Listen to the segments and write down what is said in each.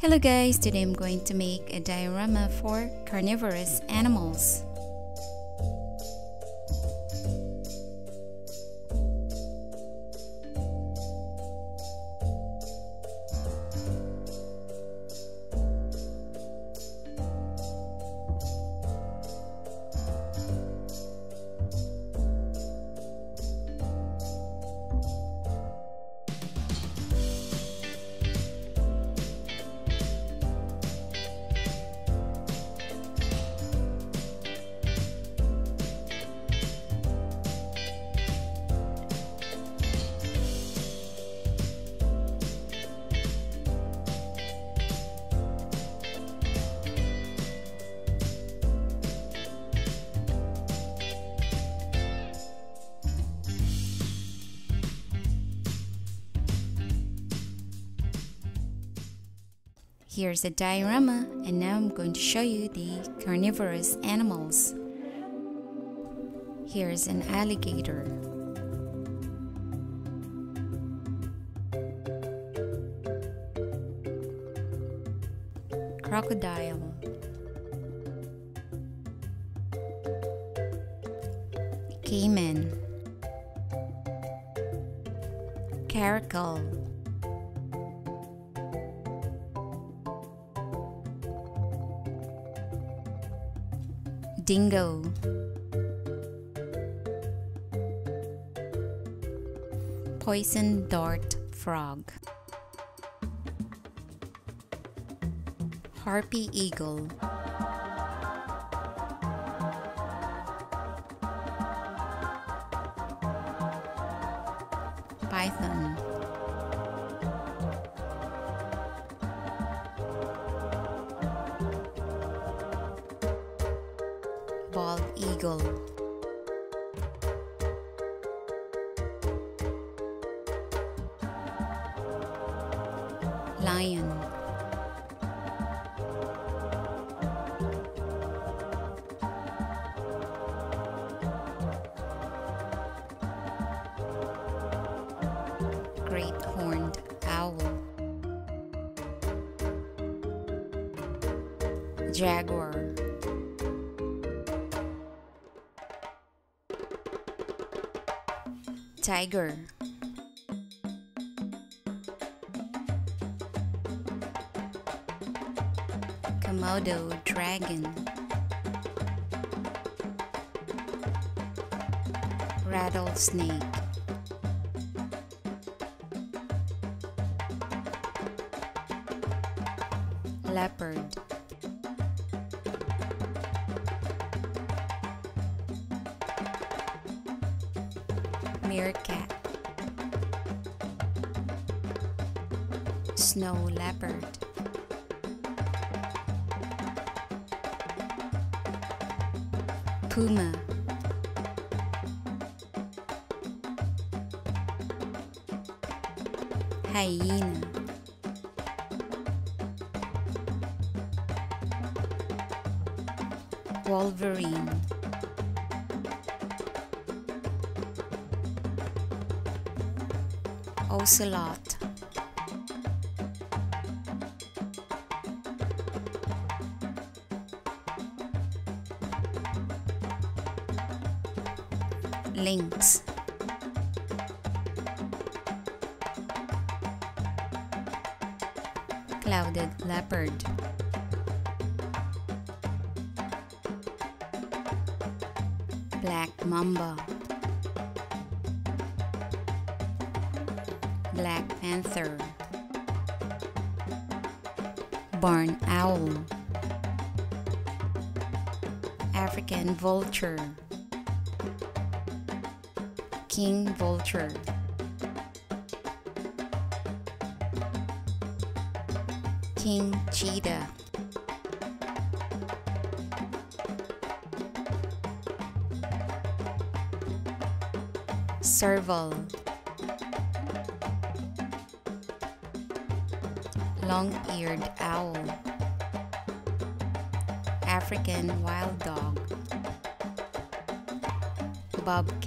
Hello guys, today I'm going to make a diorama for carnivorous animals. Here's a diorama and now I'm going to show you the carnivorous animals. Here's an alligator. Crocodile. Caiman. Caracal. Dingo. Poison dart frog. Harpy eagle bald eagle. Lion. Great horned owl. Jaguar. Tiger. Komodo dragon. Rattlesnake. Leopard snow leopard. Puma. Hyena. Wolverine. Ocelot lynx clouded leopard. Black mamba. Black panther. Barn owl. African vulture king vulture. King cheetah. Serval. Long-eared owl. African wild dog. Bobcat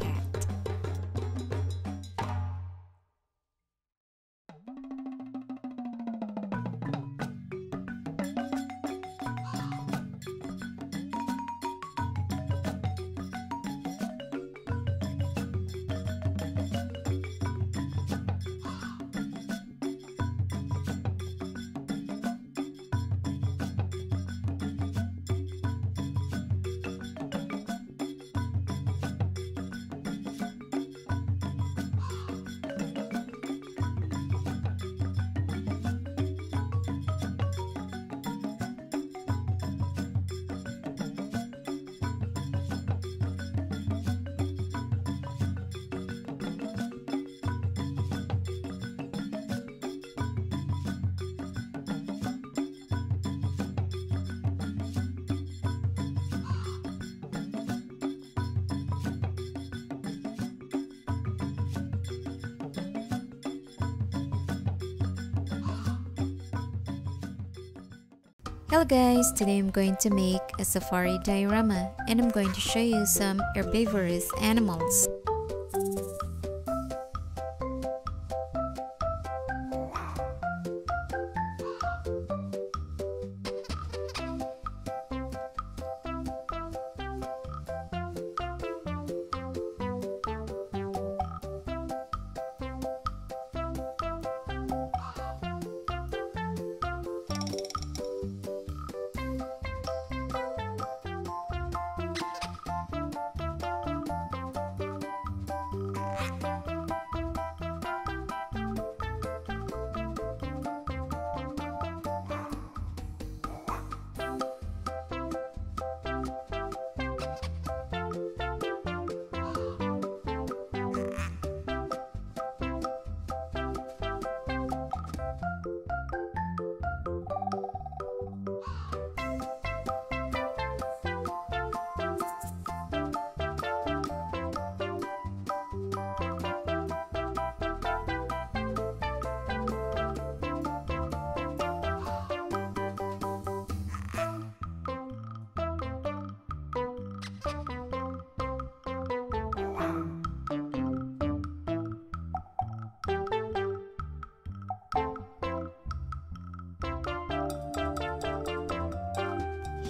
Hello guys, today I'm going to make a safari diorama and I'm going to show you some herbivorous animals.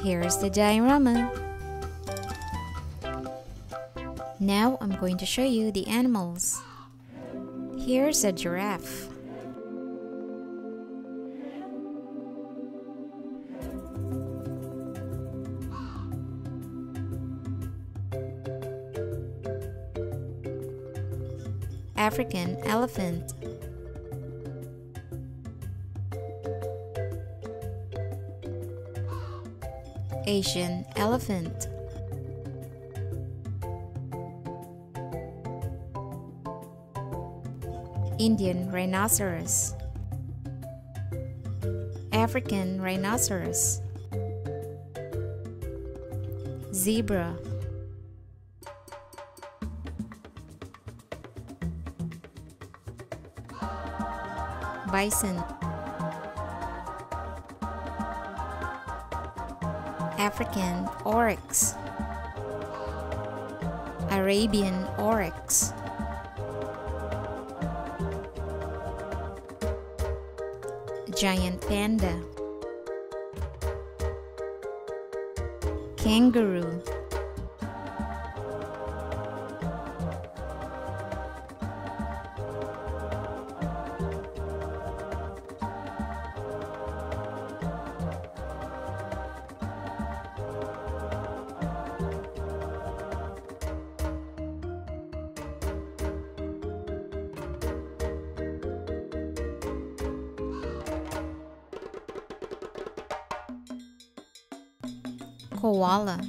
Here's the diorama. Now I'm going to show you the animals. Here's a giraffe. African elephant. Asian elephant. Indian rhinoceros. African rhinoceros. Zebra. Bison. African oryx, Arabian oryx, giant panda, kangaroo, koala.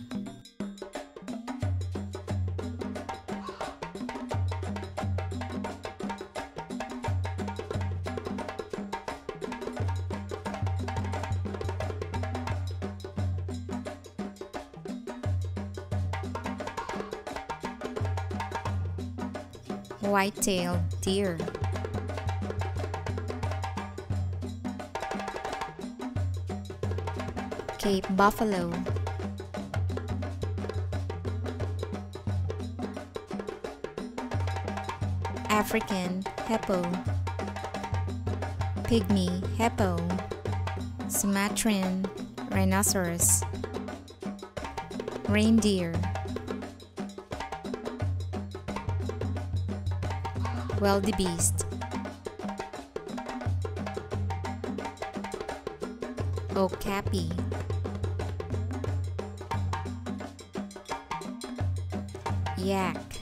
White-tailed deer. Cape Buffalo African hippo, pygmy hippo, Sumatran rhinoceros, reindeer, wildebeest, okapi, yak,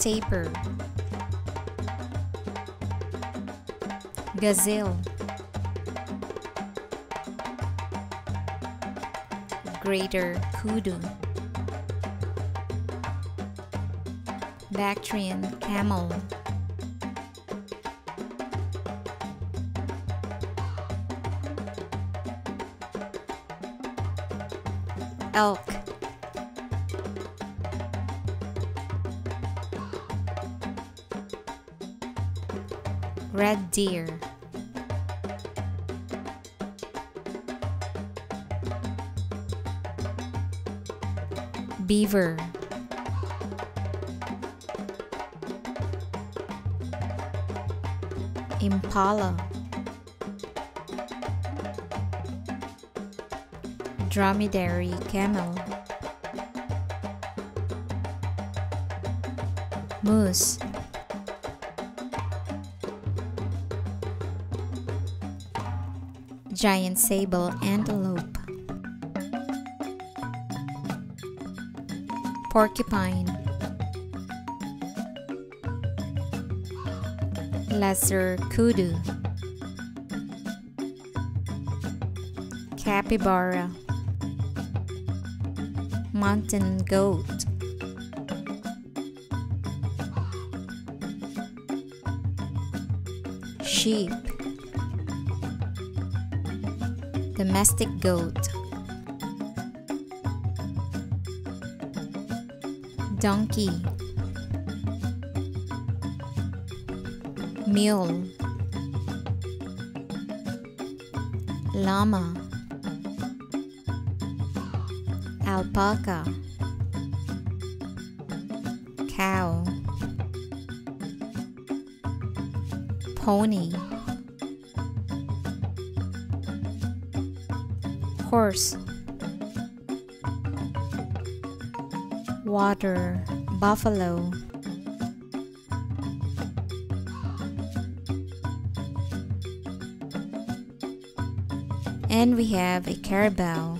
tapir, gazelle, greater kudu, Bactrian camel, elk, Red deer. Beaver. Impala. Dromedary camel. Moose. Giant sable antelope porcupine. Lesser kudu. Capybara. Mountain goat. Sheep domestic goat. Donkey. Mule. Llama. Alpaca. Cow. Pony horse. Water. Buffalo. And we have a carabao